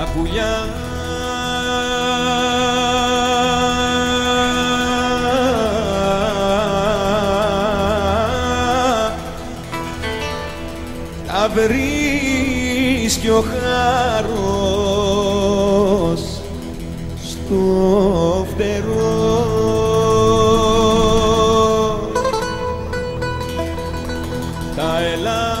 τα πουλιά τα βρίσκει ο χάρος στο φτερό. Τα ελά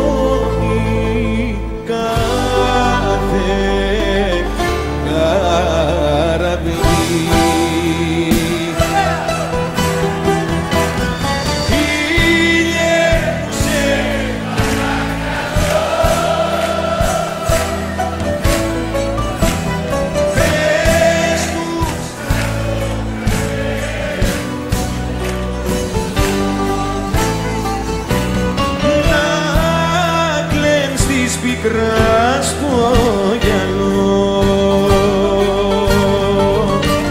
της πικράς το γυαλό.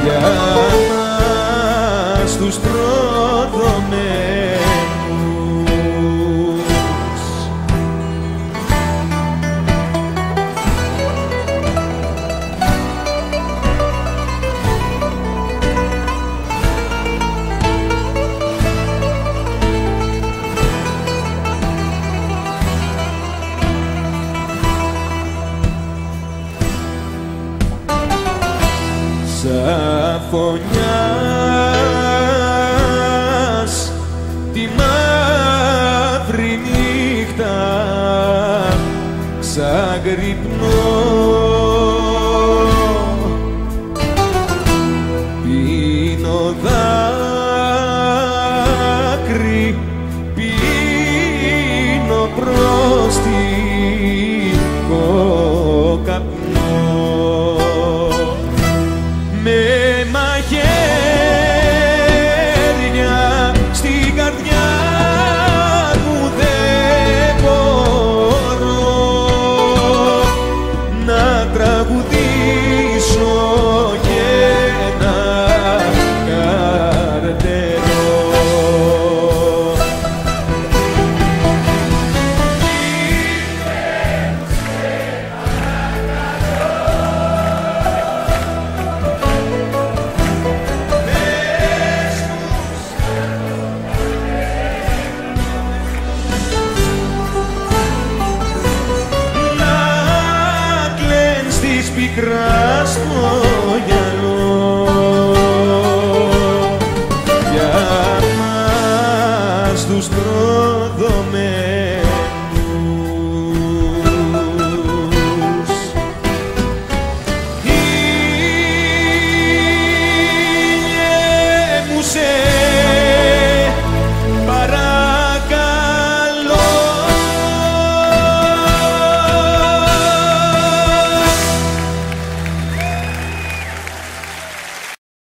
Για μας τους προδομένους Σαφωνιάς τη μαύρη νύχτα ξαγρυπνώ. Πίνω δάκρυ aşk bu